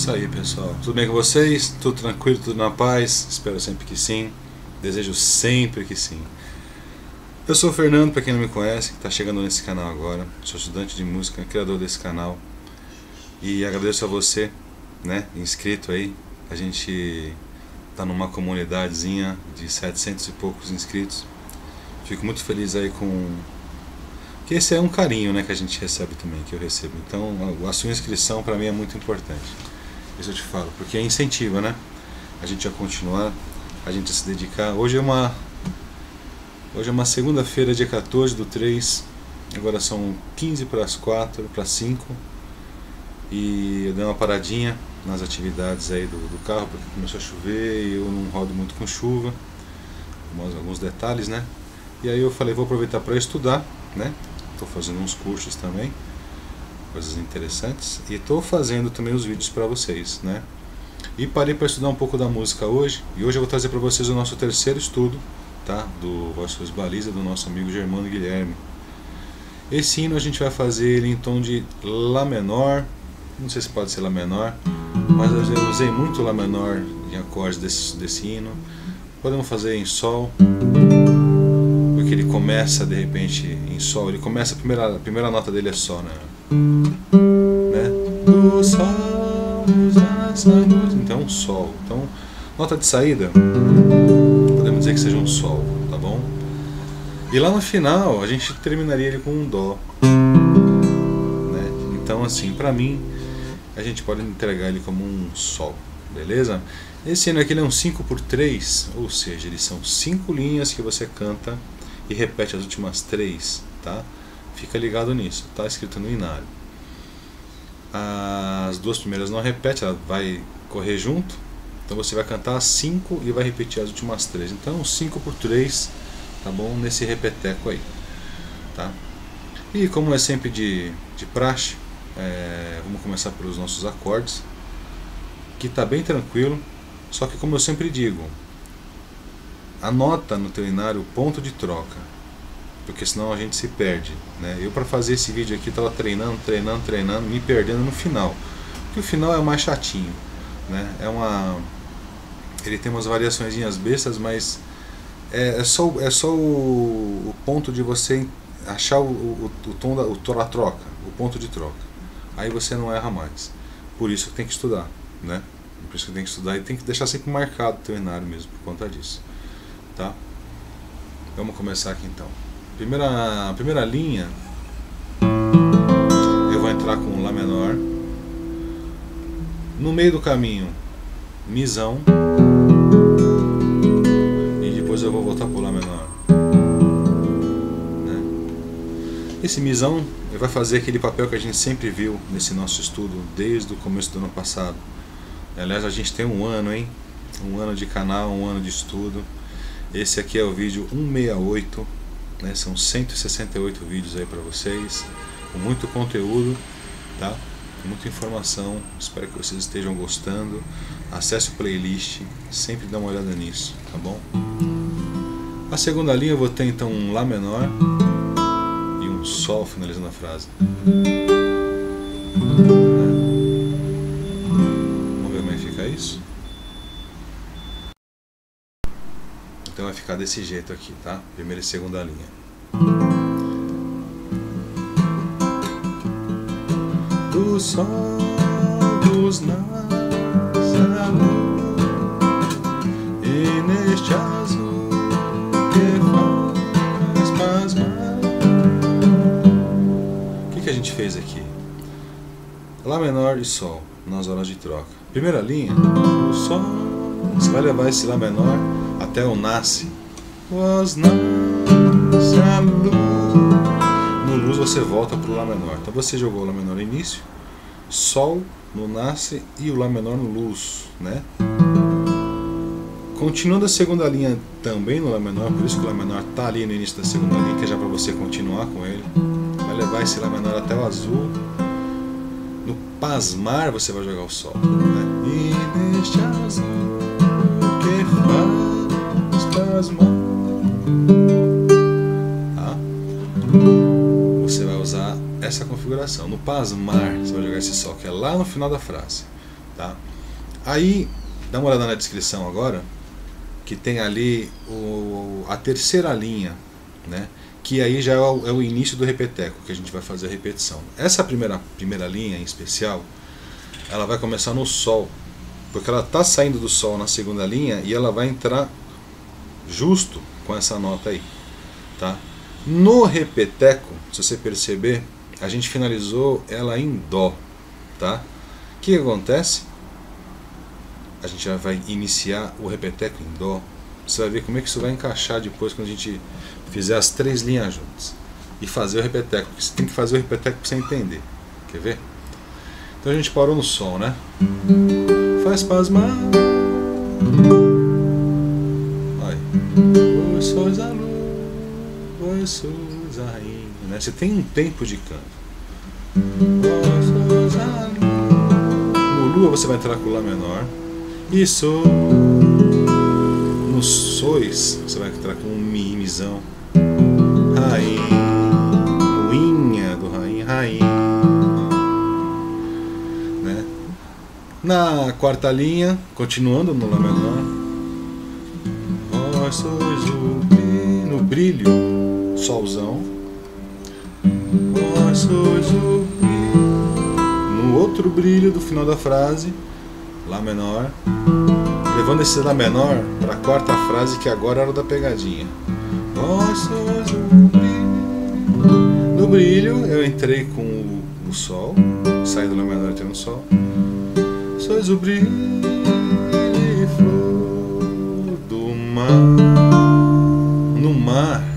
isso aí, pessoal. Tudo bem com vocês? Tudo tranquilo, tudo na paz? Espero sempre que sim. Desejo sempre que sim. Eu sou o Fernando, para quem não me conhece, que está chegando nesse canal agora. Sou estudante de música, criador desse canal. E agradeço a você, né, inscrito aí. A gente está numa comunidadezinha de 700 e poucos inscritos. Fico muito feliz aí com que esse é um carinho né, que a gente recebe também, que eu recebo. Então a, sua inscrição para mim é muito importante. Isso eu te falo, porque é incentiva, né? A gente a continuar, a gente a se dedicar. Hoje é uma Hoje é uma segunda-feira, dia 14 do 3. Agora são 15 para as 4, para as 5. E eu dei uma paradinha nas atividades aí do, do carro, porque começou a chover e eu não rodo muito com chuva. Alguns, alguns detalhes, né? E aí eu falei, vou aproveitar para estudar, né? estou fazendo uns cursos também, coisas interessantes, e estou fazendo também os vídeos para vocês, né? E parei para estudar um pouco da música hoje, e hoje eu vou trazer para vocês o nosso terceiro estudo, tá? Do Voz Suas Baliza, do nosso amigo Germano Guilherme. Esse hino a gente vai fazer ele em tom de Lá menor, não sei se pode ser Lá menor, mas eu usei muito Lá menor em acordes desse, desse hino. Podemos fazer em Sol que ele começa de repente em sol, ele começa a primeira, a primeira nota dele é sol, né? Né? Do sol, então sol. Então, nota de saída, podemos dizer que seja um sol, tá bom? E lá no final a gente terminaria ele com um dó, né? Então assim, para mim a gente pode entregar ele como um sol, beleza? Esse ano aqui é um 5 por 3, ou seja, eles são cinco linhas que você canta e repete as últimas três, tá? Fica ligado nisso, tá escrito no inário. As duas primeiras não repete, ela vai correr junto. Então você vai cantar as cinco e vai repetir as últimas três. Então 5 por 3, tá bom? Nesse repeteco aí, tá? E como é sempre de, de praxe, é, vamos começar pelos nossos acordes, que tá bem tranquilo. Só que como eu sempre digo, anota no teu inário o ponto de troca, porque senão a gente se perde. Né? Eu para fazer esse vídeo aqui estava treinando, treinando, treinando, me perdendo no final, porque o final é o mais chatinho. Né? É uma, ele tem umas variações bestas, mas é, é, só, é só o, o, ponto de você achar o, o, o tom da o, troca, o ponto de troca. Aí você não erra mais. Por isso que tem que estudar, né? Por isso que tem que estudar e tem que deixar sempre marcado o teu mesmo por conta disso tá? Vamos começar aqui então. Primeira, primeira linha, eu vou entrar com Lá menor. No meio do caminho, Misão. E depois eu vou voltar para o Lá menor. Né? Esse Misão vai fazer aquele papel que a gente sempre viu nesse nosso estudo desde o começo do ano passado. Aliás, a gente tem um ano, hein? Um ano de canal, um ano de estudo. Esse aqui é o vídeo 168, né? São 168 vídeos aí para vocês, com muito conteúdo, tá? Muita informação. Espero que vocês estejam gostando. Acesse o playlist, sempre dá uma olhada nisso, tá bom? A segunda linha eu vou ter então um Lá menor e um Sol finalizando a frase. Ficar desse jeito aqui, tá? Primeira e segunda linha. Do sol dos nasce a E neste azul que faz pasmar O que, que a gente fez aqui? Lá menor e Sol nas horas de troca. Primeira linha, o Sol. Você vai levar esse Lá menor até o nasce. No luz você volta para o Lá menor. Então você jogou o Lá menor no início, Sol no nasce e o Lá menor no luz, né? Continuando a segunda linha também no Lá menor, por isso que o Lá menor está ali no início da segunda linha, que é já para você continuar com ele. Vai levar esse Lá menor até o azul. No pasmar você vai jogar o Sol. Né? E neste azul que faz Tá? Essa configuração. No pasmar, você vai jogar esse sol que é lá no final da frase. tá? Aí, dá uma olhada na descrição agora, que tem ali o, a terceira linha, né? que aí já é o, é o, início do repeteco, que a gente vai fazer a repetição. Essa primeira, primeira linha em especial, ela vai começar no Sol, porque ela está saindo do Sol na segunda linha e ela vai entrar justo com essa nota aí. Tá? No repeteco, se você perceber, a gente finalizou ela em Dó. Tá? O que acontece? A gente já vai iniciar o repeteco em Dó. Você vai ver como é que isso vai encaixar depois quando a gente fizer as três linhas juntas. E fazer o repeteco. Você tem que fazer o repeteco para você entender. Quer ver? Então a gente parou no Sol, né? Faz pasmar. Vai. Oi, sois a lua, oi, sois a rainha. Né? Você tem um tempo de canto. No Lua você vai entrar com Lá menor. E Sol. No Sois você vai entrar com um Mi, Mizão. Rainha. Inha do Rainha, Rainha. Né? Na quarta linha, continuando no Lá menor. O no brilho, Solzão. O. No outro brilho do final da frase, Lá menor. Levando esse Lá menor para a quarta frase, que agora era da pegadinha. O brilho. No brilho, eu entrei com o, o Sol, saí do Lá menor e no Sol. Sois o brilho e flor do mar. No mar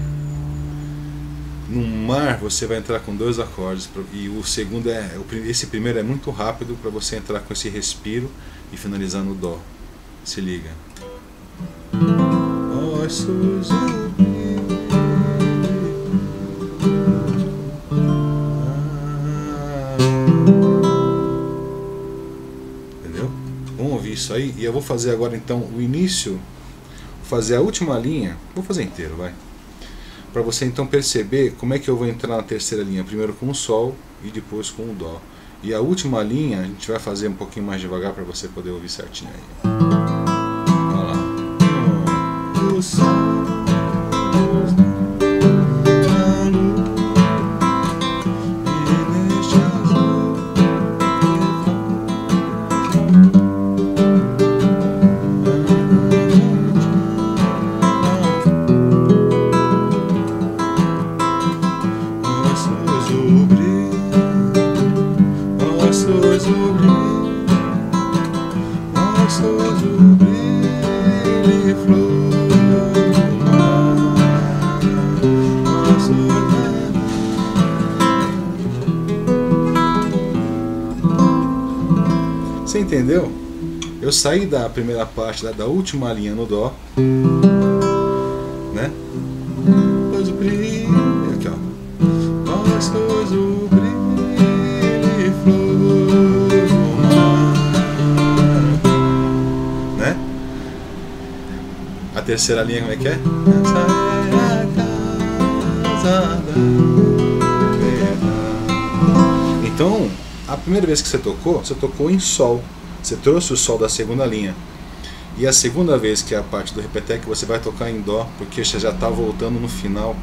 mar você vai entrar com dois acordes e o segundo é esse primeiro é muito rápido para você entrar com esse respiro e finalizar no dó. Se liga. Entendeu? Vamos ouvir isso aí? E eu vou fazer agora então o início fazer a última linha. Vou fazer inteiro vai para você então perceber como é que eu vou entrar na terceira linha, primeiro com o Sol e depois com o Dó. E a última linha a gente vai fazer um pouquinho mais devagar para você poder ouvir certinho aí. Olha lá. O Sol. Você entendeu? Eu saí da primeira parte, da, da última linha no Dó, terceira linha como é que é? Essa é a Então, a primeira vez que você tocou, você tocou em Sol. Você trouxe o Sol da segunda linha. E a segunda vez, que é a parte do repetec, você vai tocar em Dó, porque você já está voltando no final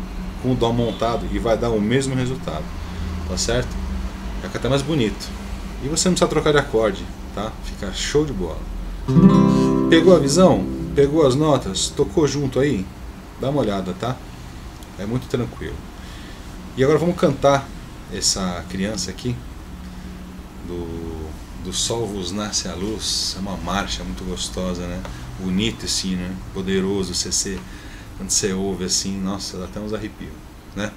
com o Dó montado e vai dar o mesmo resultado. Tá certo? Vai ficar até mais bonito. E você não precisa trocar de acorde, tá? Fica show de bola. Pegou a visão? Pegou as notas? Tocou junto aí? Dá uma olhada, tá? É muito tranquilo. E agora vamos cantar essa criança aqui do, do Sol vos nasce a luz, é uma marcha muito gostosa, né? Bonito assim, né? Poderoso, você, você, quando você ouve assim, nossa, dá até uns arrepios, né?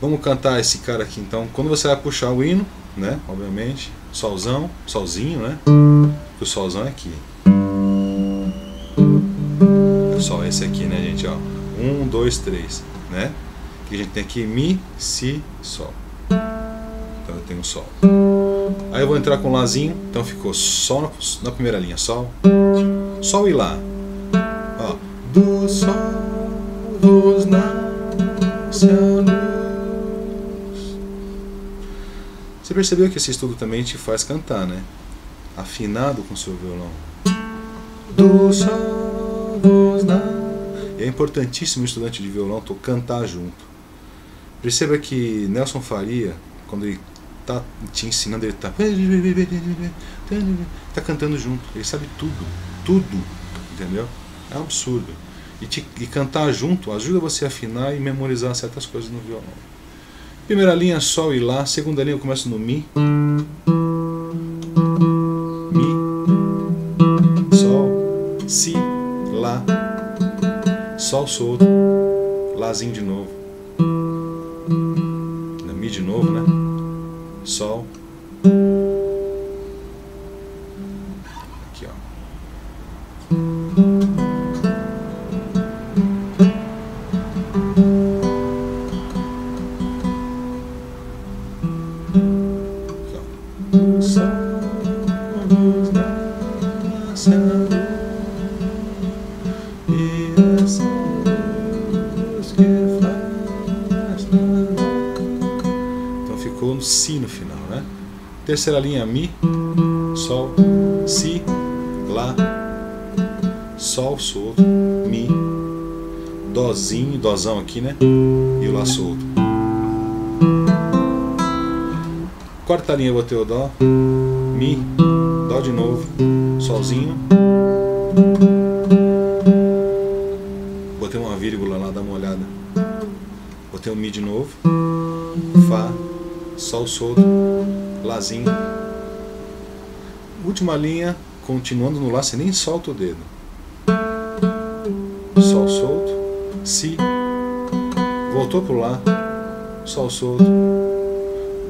Vamos cantar esse cara aqui então. Quando você vai puxar o hino, né? Obviamente, solzão, solzinho, né? O solzão é aqui. Só esse aqui, né, gente? Ó. Um, dois, três, né? Que a gente tem aqui Mi, Si, Sol. Então eu tenho Sol. Aí eu vou entrar com Lázinho, então ficou Sol na, na primeira linha, Sol, Sol e Lá. Ó. Do Sol vos nasce a luz. Você percebeu que esse estudo também te faz cantar, né? Afinado com seu violão. Do sol, é importantíssimo o estudante de violão cantar junto. Perceba que Nelson Faria, quando ele está te ensinando, ele está tá cantando junto. Ele sabe tudo, tudo, entendeu? É um absurdo. E, te, e cantar junto ajuda você a afinar e memorizar certas coisas no violão. Primeira linha, Sol e Lá. Segunda linha, eu começo no Mi. Mi. Sol. Si. Lá. Sol solto. Lázinho de novo. Mi de novo, né? Sol. Si no final, né? Terceira linha, Mi, Sol, Si, Lá, Sol solto, Mi, Dózinho, Dózão aqui, né? E o Lá solto. Quarta linha eu vou ter o Dó, Mi, Dó de novo, Solzinho. Botei uma vírgula lá, dá uma olhada. Botei o Mi de novo, Fá, Sol solto, Lázinho. Última linha, continuando no Lá, você nem solta o dedo. Sol solto, Si, voltou pro Lá, Sol solto,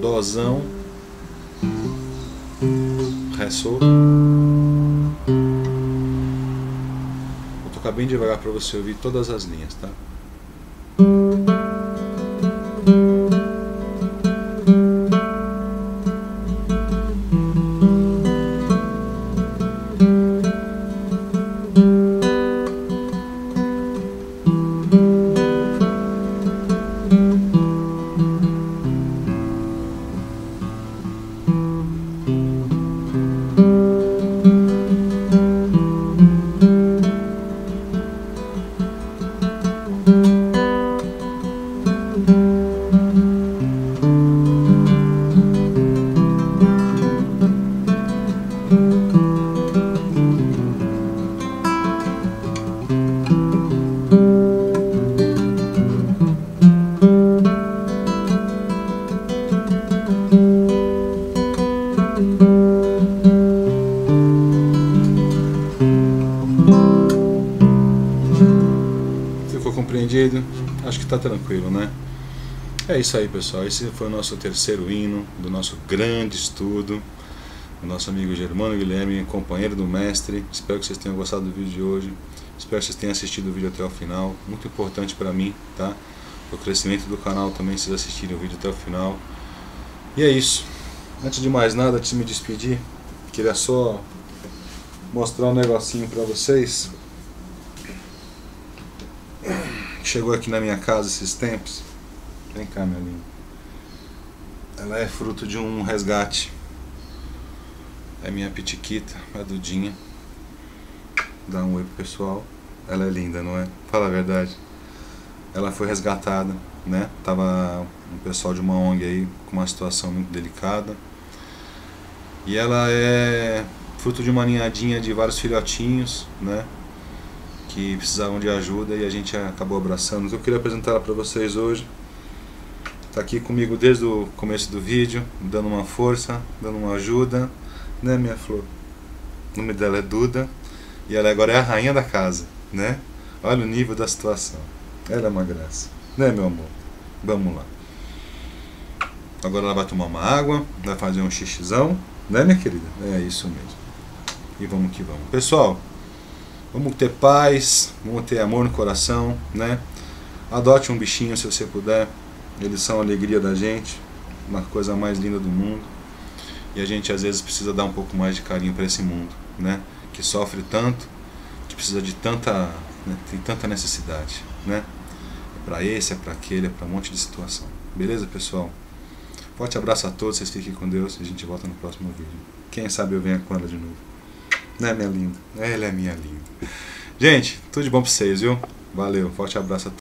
Dózão, Ré solto. Vou tocar bem devagar para você ouvir todas as linhas, tá? Compreendido? Acho que está tranquilo, né? É isso aí, pessoal. Esse foi o nosso terceiro hino do nosso grande estudo. O nosso amigo Germano Guilherme, companheiro do mestre. Espero que vocês tenham gostado do vídeo de hoje. Espero que vocês tenham assistido o vídeo até o final. Muito importante para mim, tá? O crescimento do canal também, vocês assistirem o vídeo até o final. E é isso. Antes de mais nada, antes de me despedir, queria só mostrar um negocinho para vocês chegou aqui na minha casa esses tempos. Vem cá, meu lindo. Ela é fruto de um resgate. É minha pitiquita, a Dudinha. Dá um oi pro pessoal. Ela é linda, não é? Fala a verdade. Ela foi resgatada, né? Tava um pessoal de uma ONG aí com uma situação muito delicada. E ela é fruto de uma ninhadinha de vários filhotinhos, né? Que precisavam de ajuda e a gente acabou abraçando. Então eu queria apresentar ela para vocês hoje. Está aqui comigo desde o começo do vídeo, dando uma força, dando uma ajuda, né minha flor? O nome dela é Duda e ela agora é a rainha da casa, né? Olha o nível da situação. Ela é uma graça, né meu amor? Vamos lá. Agora ela vai tomar uma água, vai fazer um xixizão, né minha querida? É isso mesmo. E vamos que vamos. Pessoal, Vamos ter paz, vamos ter amor no coração, né? Adote um bichinho se você puder. Eles são a alegria da gente, uma coisa mais linda do mundo. E a gente às vezes precisa dar um pouco mais de carinho para esse mundo, né? Que sofre tanto, que precisa de tanta, né? tem tanta necessidade, né? É para esse, é para aquele, é para um monte de situação. Beleza, pessoal? Forte abraço a todos, vocês fiquem com Deus e a gente volta no próximo vídeo. Quem sabe eu venha com ela de novo. Né, minha linda? Ela é minha linda. Gente, tudo de bom pra vocês, viu? Valeu, forte abraço a todos.